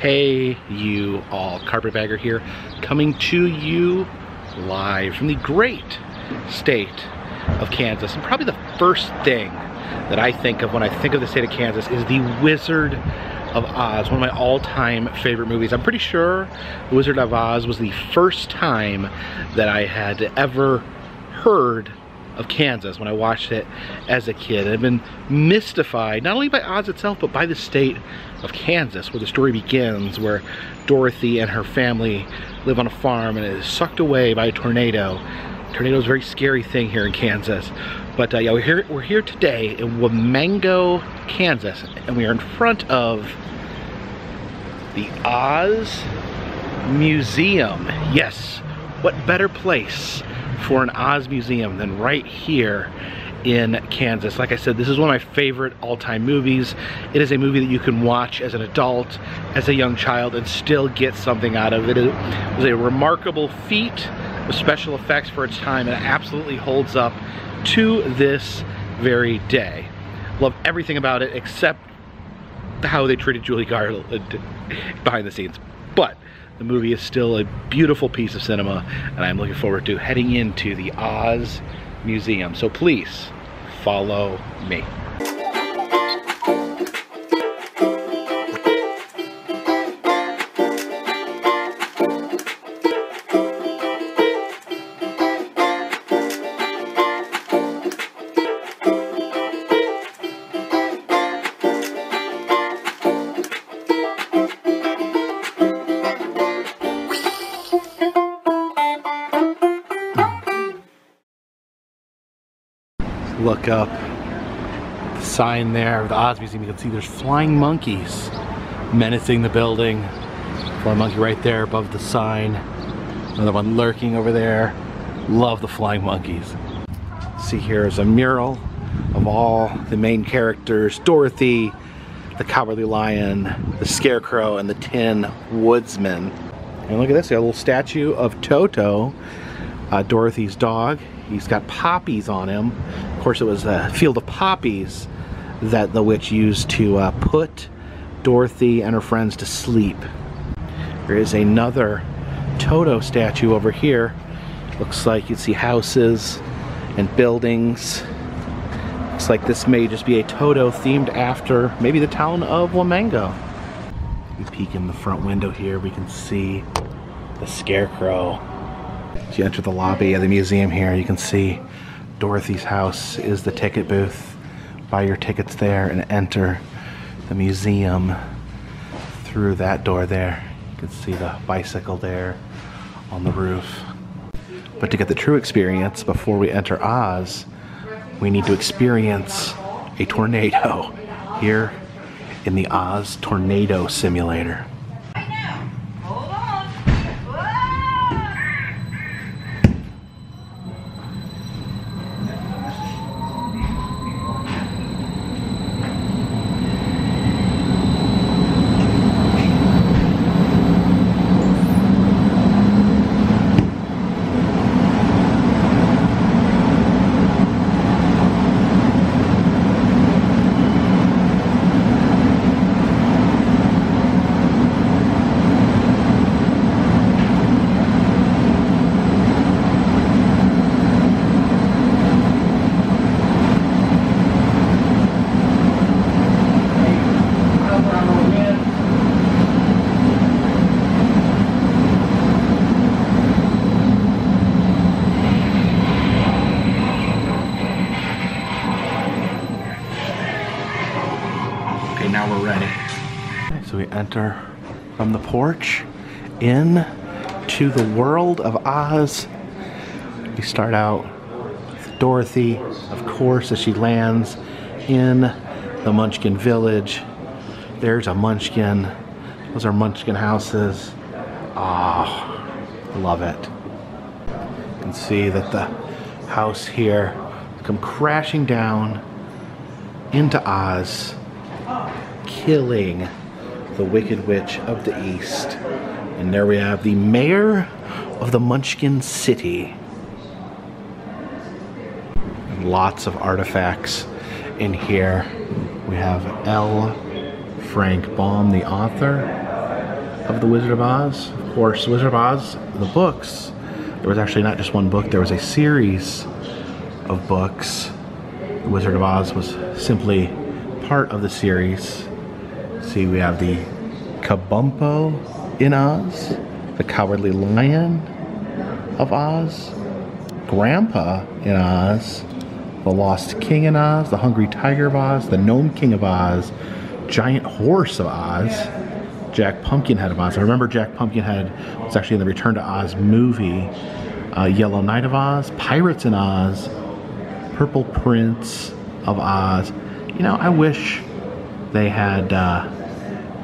Hey, you all, Carpetbagger here, coming to you live from the great state of Kansas. And probably the first thing that I think of when I think of the state of Kansas is The Wizard of Oz, one of my all-time favorite movies. I'm pretty sure The Wizard of Oz was the first time that I had ever heard of Kansas when I watched it as a kid. I've been mystified, not only by Oz itself, but by the state of Kansas, where the story begins, where Dorothy and her family live on a farm and is sucked away by a tornado. Tornado is a very scary thing here in Kansas. But uh, yeah, we're here, we're here today in Womango, Kansas, and we are in front of the Oz Museum. Yes, what better place for an Oz museum than right here in Kansas. Like I said, this is one of my favorite all-time movies. It is a movie that you can watch as an adult, as a young child, and still get something out of it. It was a remarkable feat of special effects for its time, and it absolutely holds up to this very day. Love everything about it except how they treated Judy Garland uh, behind the scenes. But the movie is still a beautiful piece of cinema, and I'm looking forward to heading into the Oz Museum. So please, follow me. Look up the sign there of the Oz Museum, you can see there's flying monkeys menacing the building. Flying monkey right there above the sign. Another one lurking over there. Love the flying monkeys. See here is a mural of all the main characters. Dorothy, the Cowardly Lion, the Scarecrow, and the Tin Woodsman. And look at this, a little statue of Toto, uh, Dorothy's dog. He's got poppies on him. Of course, it was a field of poppies that the witch used to uh, put Dorothy and her friends to sleep. There is another Toto statue over here. Looks like you see houses and buildings. Looks like this may just be a Toto themed after maybe the town of Womango. We peek in the front window here, we can see the scarecrow as you enter the lobby of the museum here, you can see Dorothy's house is the ticket booth. Buy your tickets there and enter the museum through that door there. You can see the bicycle there on the roof. But to get the true experience before we enter Oz, we need to experience a tornado here in the Oz Tornado Simulator. Now we're ready. So we enter from the porch in to the world of Oz. We start out with Dorothy, of course, as she lands in the Munchkin village. There's a Munchkin. Those are Munchkin houses. Ah, oh, love it. You can see that the house here come crashing down into Oz killing the Wicked Witch of the East. And there we have the mayor of the Munchkin City. And lots of artifacts in here. We have L. Frank Baum, the author. of The Wizard of Oz. Of course, Wizard of Oz, the books, there was actually not just one book, there was a series of books. The Wizard of Oz was simply part of the series. See, we have the Kabumpo in Oz, the Cowardly Lion of Oz, Grandpa in Oz, the Lost King in Oz, the Hungry Tiger of Oz, the Gnome King of Oz, Giant Horse of Oz, Jack Pumpkinhead of Oz. I remember Jack Pumpkinhead was actually in the Return to Oz movie. Uh, Yellow Knight of Oz, Pirates in Oz, Purple Prince of Oz. You know, I wish they had, uh,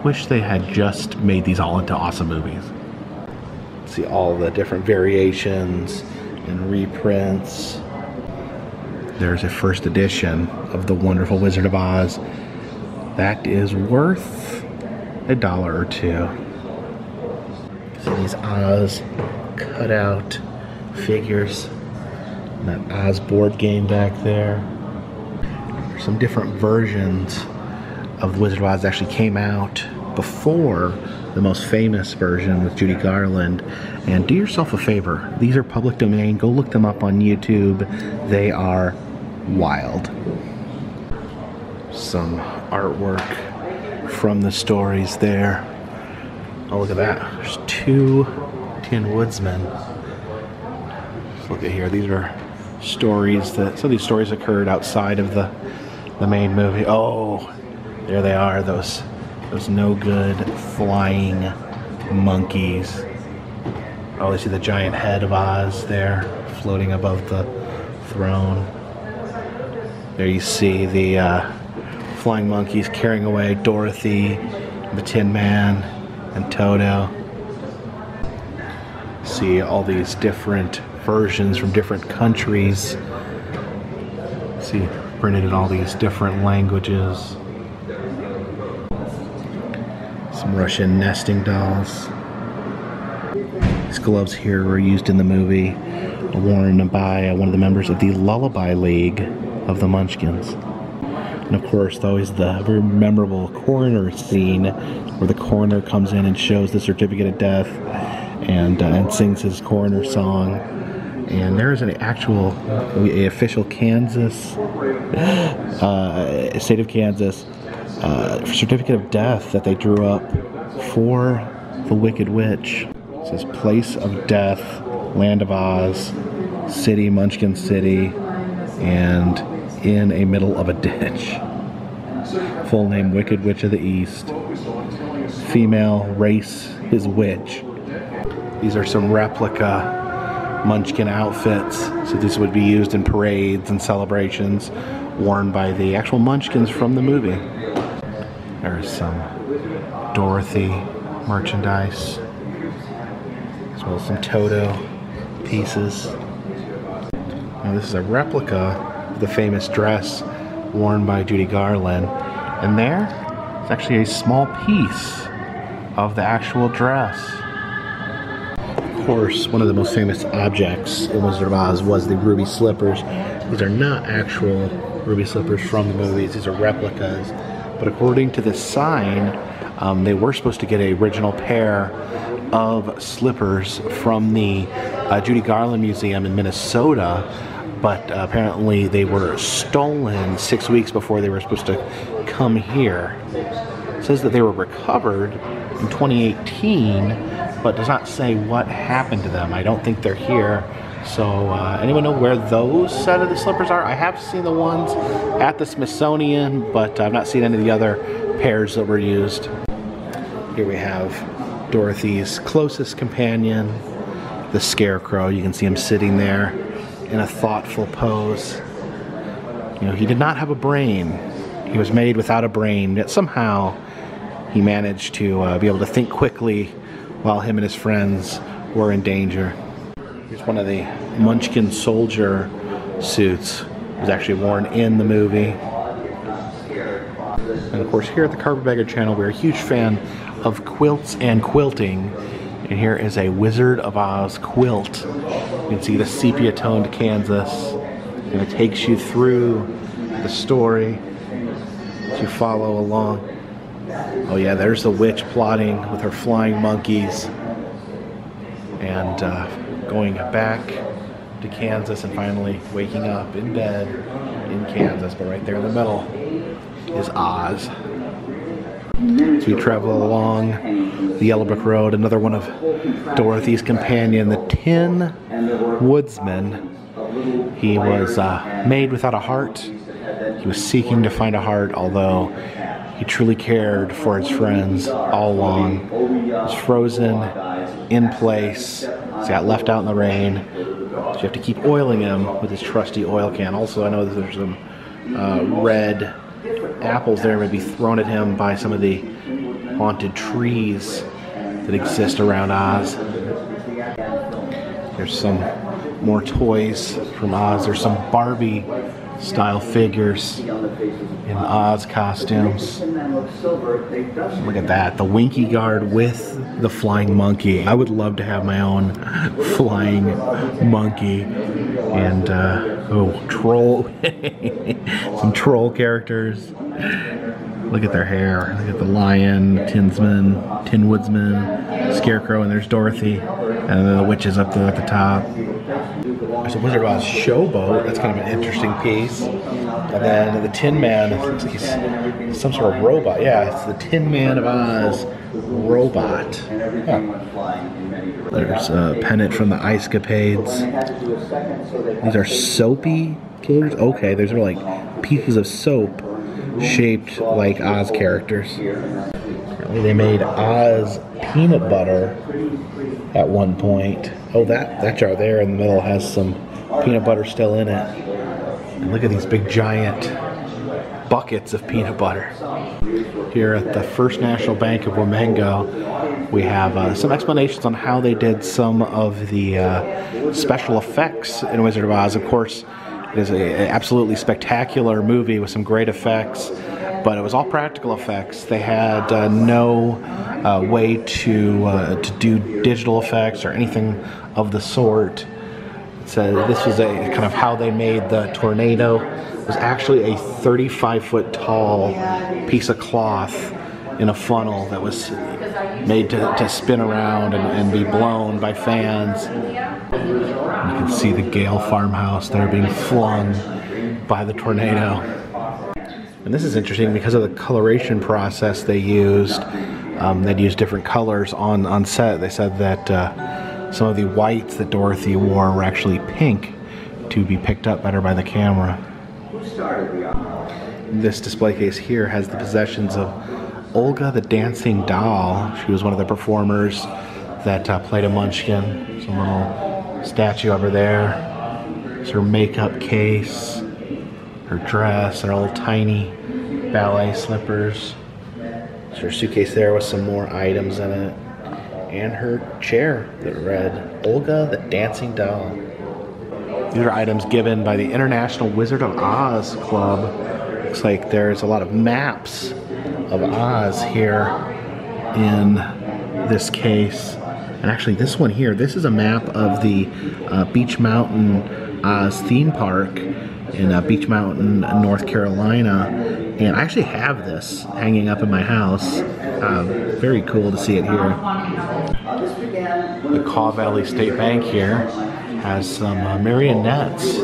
wish they had just made these all into awesome movies. See all the different variations and reprints. There's a first edition of The Wonderful Wizard of Oz. That is worth a dollar or two. See these Oz cutout figures. And that Oz board game back there. Some different versions of The Wizard of Oz actually came out before the most famous version with Judy Garland. And do yourself a favor, these are public domain. Go look them up on YouTube. They are wild. Some artwork from the stories there. Oh, look at that. There's two Tin Woodsmen. Let's look at here. These are stories that, some of these stories occurred outside of the, the main movie. Oh, there they are, those, those no good flying monkeys. Oh, you see the giant head of Oz there floating above the throne. There you see the uh, flying monkeys carrying away Dorothy, the Tin Man, and Toto. See all these different versions from different countries. See, printed in all these different languages. Some Russian nesting dolls. These gloves here were used in the movie, worn by one of the members of the Lullaby League of the Munchkins. And of course, always the very memorable coroner scene where the coroner comes in and shows the certificate of death and, uh, and sings his coroner song. And there is an actual, official Kansas, uh, state of Kansas, uh, certificate of death that they drew up for the Wicked Witch. It says place of death, land of Oz, city, Munchkin City, and in a middle of a ditch. Full name Wicked Witch of the East. Female race is witch. These are some replica Munchkin outfits. So these would be used in parades and celebrations worn by the actual Munchkins from the movie. There's some Dorothy merchandise, as well as some Toto pieces. Now this is a replica of the famous dress worn by Judy Garland. And there, it's actually a small piece of the actual dress. Course, one of the most famous objects in Wizard of Oz was the ruby slippers. These are not actual ruby slippers from the movies, these are replicas. But according to this sign, um, they were supposed to get an original pair of slippers from the uh, Judy Garland Museum in Minnesota but uh, apparently they were stolen six weeks before they were supposed to come here. It says that they were recovered in 2018, but does not say what happened to them. I don't think they're here. So, uh, anyone know where those set of the slippers are? I have seen the ones at the Smithsonian, but I've not seen any of the other pairs that were used. Here we have Dorothy's closest companion, the Scarecrow. You can see him sitting there in a thoughtful pose. You know, he did not have a brain. He was made without a brain, yet somehow he managed to uh, be able to think quickly while him and his friends were in danger. Here's one of the Munchkin soldier suits. It was actually worn in the movie. And of course, here at the Carpetbagger channel, we're a huge fan of quilts and quilting. And here is a Wizard of Oz quilt. You can see the sepia toned Kansas. And it takes you through the story to follow along. Oh yeah, there's the witch plotting with her flying monkeys and uh, going back to Kansas and finally waking up in bed in Kansas. But right there in the middle is Oz. As we travel along the Yellow Brick Road, another one of Dorothy's companion, the Tin Woodsman. He was uh, made without a heart. He was seeking to find a heart, although he truly cared for his friends all along. He was frozen in place. He's got left out in the rain. So you have to keep oiling him with his trusty oil can. Also, I know that there's some uh, red apples there maybe thrown at him by some of the haunted trees that exist around Oz. There's some more toys from Oz. There's some Barbie style figures in Oz costumes. Look at that, the Winky Guard with the flying monkey. I would love to have my own flying monkey. And, uh, oh, troll, some troll characters. Look at their hair. Look at the lion, tinsman, tin woodsman, scarecrow, and there's Dorothy. And then the witches up there at the top. There's a Wizard of Oz showboat. That's kind of an interesting piece. And then the Tin Man, he's some sort of robot. Yeah, it's the Tin Man of Oz robot. Huh. There's a pennant from the Ice Capades. These are soapy killers? Okay, those are like pieces of soap shaped like Oz characters. Apparently they made Oz peanut butter at one point. Oh, that, that jar there in the middle has some peanut butter still in it. And look at these big giant buckets of peanut butter. Here at the First National Bank of Wamego, we have uh, some explanations on how they did some of the uh, special effects in Wizard of Oz. Of course, it is an absolutely spectacular movie with some great effects, but it was all practical effects. They had uh, no uh, way to uh, to do digital effects or anything of the sort. So this was a kind of how they made the tornado. It was actually a 35 foot tall piece of cloth in a funnel that was made to, to spin around and, and be blown by fans. You can see the Gale farmhouse there being flung by the tornado. And this is interesting because of the coloration process they used. Um, they'd use different colors on, on set. They said that uh, some of the whites that Dorothy wore were actually pink to be picked up better by the camera. This display case here has the possessions of Olga the Dancing Doll. She was one of the performers that uh, played a Munchkin. Some little statue over there. It's her makeup case, her dress, her little tiny ballet slippers. There's her suitcase there with some more items in it. And her chair that read Olga the Dancing Doll. These are items given by the International Wizard of Oz Club. Looks like there's a lot of maps of Oz here in this case. And actually this one here, this is a map of the uh, Beech Mountain Oz theme park in uh, Beech Mountain, North Carolina. And I actually have this hanging up in my house. Uh, very cool to see it here. The Kaw Valley State Bank here has some uh, marionettes. See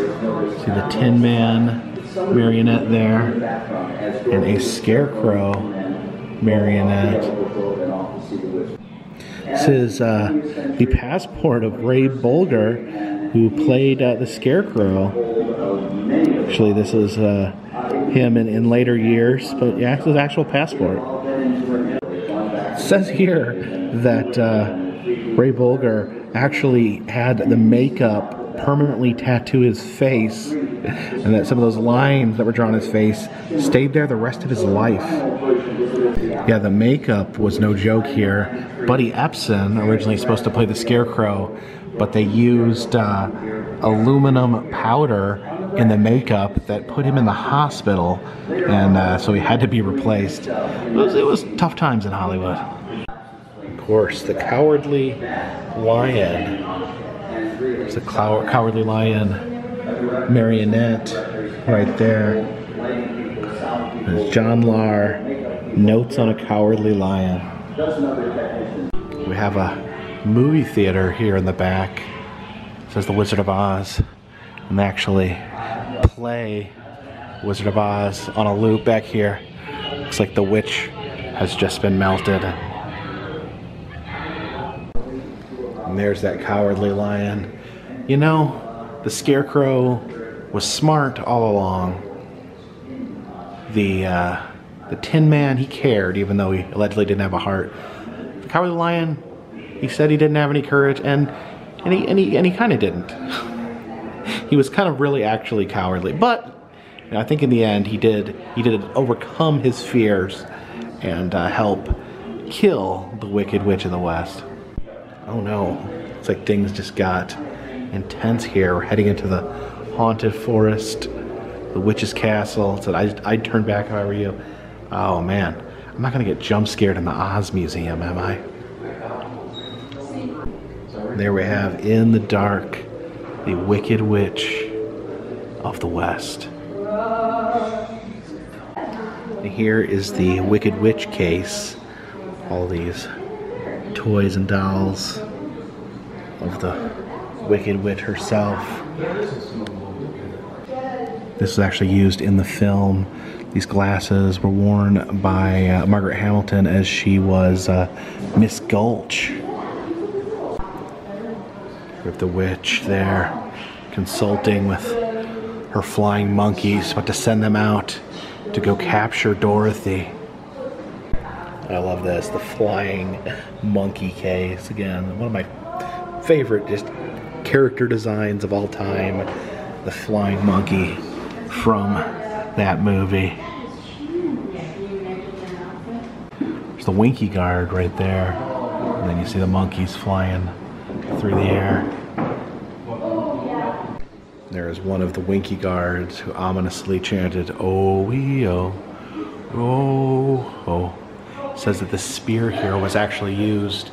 the Tin Man marionette there and a Scarecrow marionette. This is uh, the passport of Ray Bolger, who played uh, the Scarecrow. Actually, this is uh, him in, in later years, but yeah, his actual passport. It says here that uh, Ray Bolger actually had the makeup permanently tattoo his face and that some of those lines that were drawn on his face stayed there the rest of his life. Yeah, the makeup was no joke here. Buddy Ebsen originally supposed to play the Scarecrow, but they used uh, aluminum powder in the makeup that put him in the hospital, and uh, so he had to be replaced. It was, it was tough times in Hollywood. Of course, the Cowardly Lion. It's a Cowardly Lion marionette right there. There's John Lahr Notes on a Cowardly Lion. We have a movie theater here in the back. It says The Wizard of Oz. And actually play Wizard of Oz on a loop back here. Looks like the witch has just been melted. And there's that cowardly lion. You know, the scarecrow was smart all along. The uh, the Tin Man, he cared, even though he allegedly didn't have a heart. The cowardly lion, he said he didn't have any courage, and and he and he, and he kind of didn't. he was kind of really actually cowardly, but you know, I think in the end he did he did overcome his fears and uh, help kill the Wicked Witch of the West. Oh no, it's like things just got intense here. We're heading into the haunted forest, the witch's castle. So I I'd turn back if I were you. Oh man, I'm not gonna get jump scared in the Oz Museum, am I? There we have in the dark the Wicked Witch of the West. And here is the Wicked Witch case. All these toys and dolls of the Wicked Witch herself. This was actually used in the film. These glasses were worn by uh, Margaret Hamilton as she was uh, Miss Gulch. With the witch there consulting with her flying monkeys, about to send them out to go capture Dorothy. I love this, the flying monkey case. Again, one of my favorite just character designs of all time. The flying monkey from that movie. There's the Winky Guard right there. And then you see the monkeys flying through the air. There is one of the Winky Guards who ominously chanted, Oh, wee, oh, oh, oh. Says that the spear here was actually used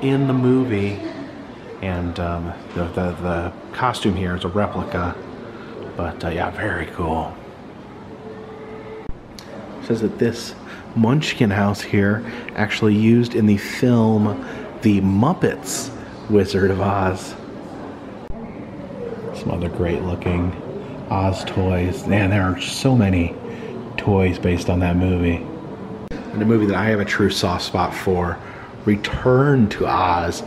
in the movie, and um, the, the, the costume here is a replica. But uh, yeah, very cool. Says that this Munchkin house here actually used in the film The Muppets Wizard of Oz. Some other great looking Oz toys. Man, there are so many toys based on that movie. And a movie that I have a true soft spot for, Return to Oz.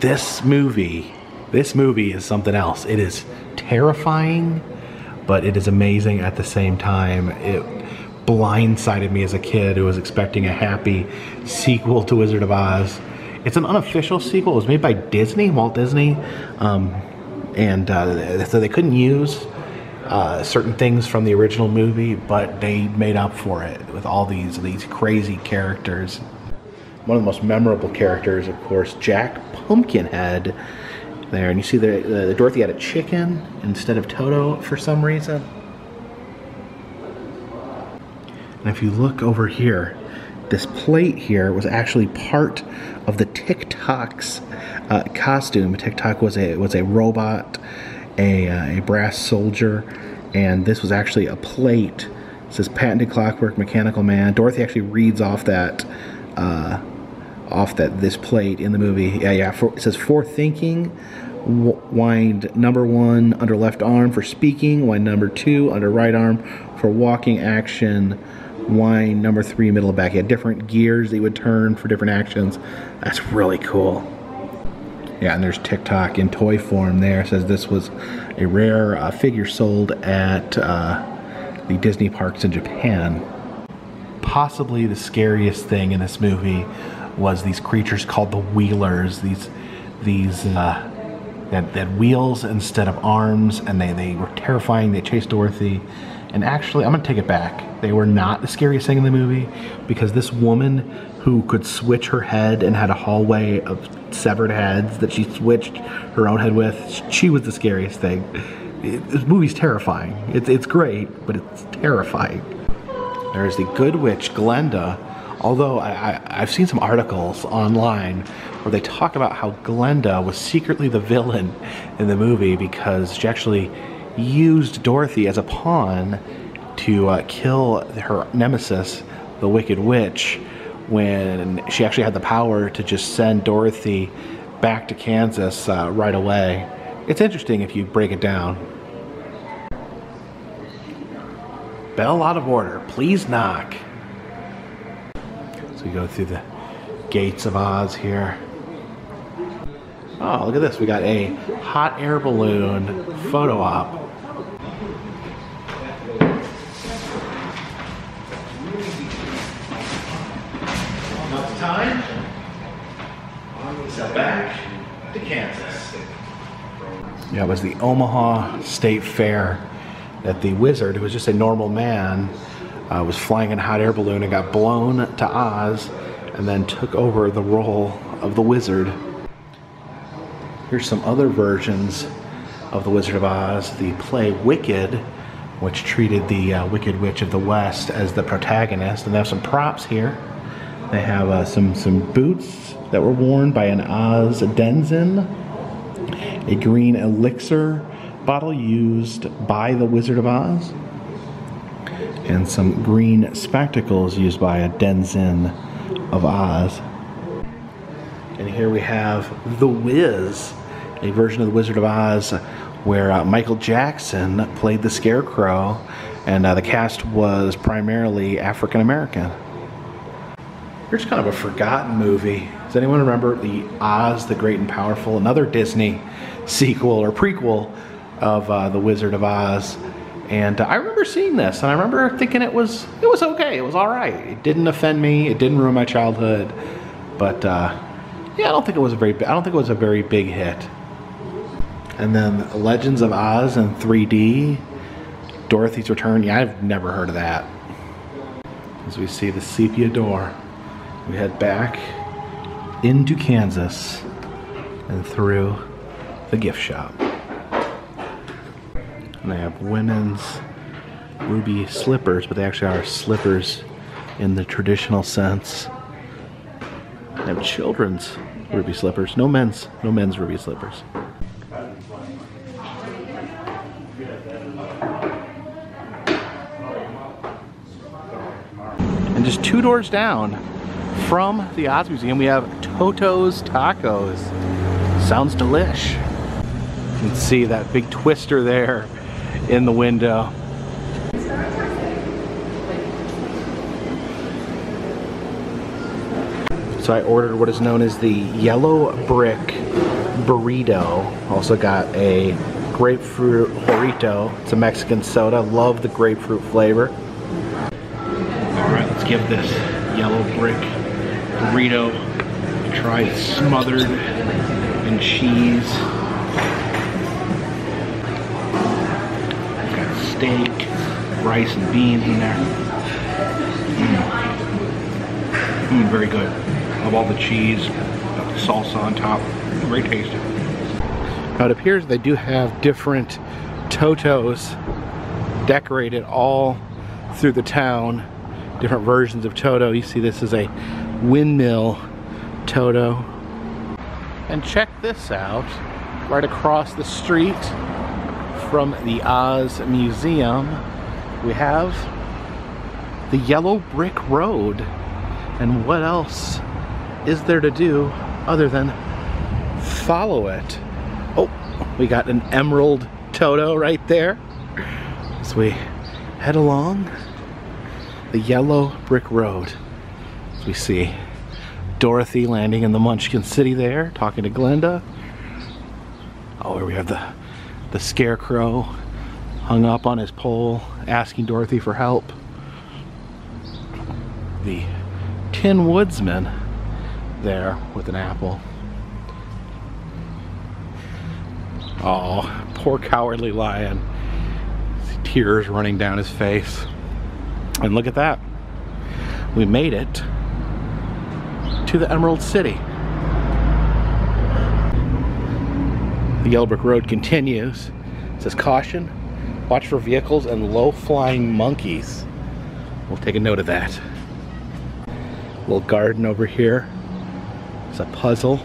This movie, this movie is something else. It is terrifying, but it is amazing at the same time. It blindsided me as a kid who was expecting a happy sequel to Wizard of Oz. It's an unofficial sequel. It was made by Disney, Walt Disney, um, and uh, so they couldn't use uh, certain things from the original movie, but they made up for it with all these these crazy characters. One of the most memorable characters, of course, Jack Pumpkinhead. There, and you see the, the Dorothy had a chicken instead of Toto for some reason. And if you look over here, this plate here was actually part of the Tik-Tok's uh, costume. Tik-Tok was a was a robot, a, uh, a brass soldier, and this was actually a plate. It says patented clockwork mechanical man. Dorothy actually reads off that uh, off that this plate in the movie. Yeah, yeah. For, it says for thinking, wind number one under left arm for speaking, wind number two under right arm for walking action wine number three middle back. He had different gears that he would turn for different actions. That's really cool. Yeah, and there's Tik-Tok in toy form there. It says this was a rare uh, figure sold at uh, the Disney parks in Japan. Possibly the scariest thing in this movie was these creatures called the Wheelers. These, these, uh, that, that wheels instead of arms, and they, they were terrifying. They chased Dorothy. And actually, I'm gonna take it back. They were not the scariest thing in the movie because this woman who could switch her head and had a hallway of severed heads that she switched her own head with, she was the scariest thing. It, this movie's terrifying. It's, it's great, but it's terrifying. There's the good witch, Glinda. Although I, I, I've seen some articles online where they talk about how Glinda was secretly the villain in the movie because she actually used Dorothy as a pawn to uh, kill her nemesis, the Wicked Witch when she actually had the power to just send Dorothy back to Kansas uh, right away. It's interesting if you break it down. Bell out of order. Please knock. So we go through the gates of Oz here. Oh, look at this. We got a hot air balloon photo op. Yeah, it was the Omaha State Fair that the wizard, who was just a normal man, uh, was flying in a hot air balloon and got blown to Oz and then took over the role of the wizard. Here's some other versions of The Wizard of Oz. The play Wicked, which treated the uh, Wicked Witch of the West as the protagonist. And they have some props here. They have uh, some, some boots that were worn by an Oz denizen, a green elixir bottle used by the Wizard of Oz, and some green spectacles used by a denizen of Oz. And here we have The Wiz, a version of The Wizard of Oz where uh, Michael Jackson played the Scarecrow, and uh, the cast was primarily African American. Here's kind of a forgotten movie. Does anyone remember the Oz the Great and Powerful, another Disney sequel or prequel of uh, The Wizard of Oz? And uh, I remember seeing this, and I remember thinking it was it was okay. It was all right. It didn't offend me. It didn't ruin my childhood. But uh, yeah, I don't think it was a very I don't think it was a very big hit. And then Legends of Oz in 3D, Dorothy's Return. Yeah, I've never heard of that. As we see the sepia door, we head back into Kansas and through the gift shop. And they have women's ruby slippers, but they actually are slippers in the traditional sense. They have children's ruby slippers, no men's, no men's ruby slippers. And just two doors down from the Oz Museum, we have Toto's Tacos. Sounds delish. You can see that big twister there in the window. So I ordered what is known as the Yellow Brick Burrito. Also got a grapefruit Jarrito. It's a Mexican soda. Love the grapefruit flavor. All right, let's give this Yellow Brick Burrito try. It's smothered in cheese. Got steak, rice, and beans in there. Mm. Mm, very good. Love all the cheese, got the salsa on top. Very tasty. Now it appears they do have different Totos decorated all through the town. Different versions of Toto. You see this is a windmill Toto. And check this out. Right across the street from the Oz Museum, we have the Yellow Brick Road. And what else is there to do other than follow it? Oh, we got an emerald Toto right there. As we head along the yellow brick road. We see Dorothy landing in the Munchkin City there, talking to Glinda. Oh, here we have the, the scarecrow hung up on his pole, asking Dorothy for help. The Tin Woodsman there with an apple. Oh, poor cowardly lion. Tears running down his face. And look at that. We made it to the Emerald City. The Yellow Brick Road continues. It says caution, watch for vehicles and low-flying monkeys. We'll take a note of that. Little garden over here. It's a puzzle.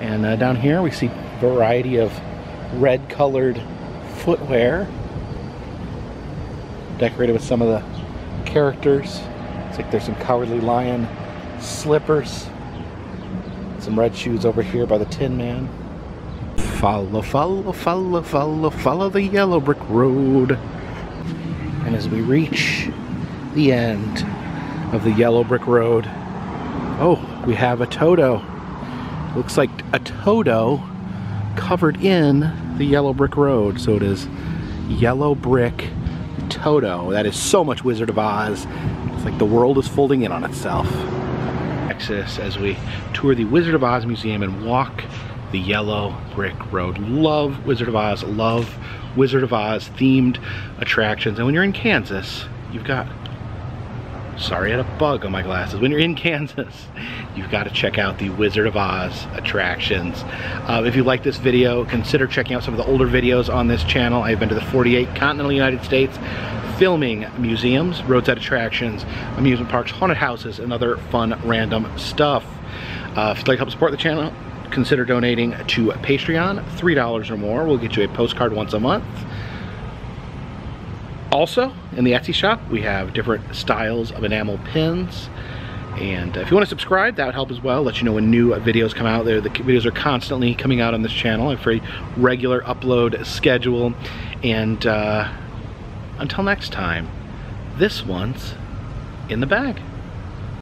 And uh, down here we see a variety of red colored footwear decorated with some of the characters It's like there's some Cowardly Lion slippers. Some red shoes over here by the Tin Man. Follow, follow, follow, follow, follow the yellow brick road. And as we reach the end of the yellow brick road, oh, we have a Toto. Looks like a Toto covered in the yellow brick road. So it is yellow brick Toto. That is so much Wizard of Oz. It's like the world is folding in on itself. Texas as we tour the Wizard of Oz Museum and walk the yellow brick road. Love Wizard of Oz, love Wizard of Oz themed attractions. And when you're in Kansas, you've got Sorry, I had a bug on my glasses. When you're in Kansas, you've got to check out the Wizard of Oz attractions. Uh, if you like this video, consider checking out some of the older videos on this channel. I've been to the 48 continental United States filming museums, roadside attractions, amusement parks, haunted houses, and other fun random stuff. Uh, if you'd like to help support the channel, consider donating to Patreon. $3 or more will get you a postcard once a month. Also, in the Etsy shop, we have different styles of enamel pins. And if you want to subscribe, that would help as well. Let you know when new videos come out there. The videos are constantly coming out on this channel. A very regular upload schedule. And uh, until next time, this one's in the bag.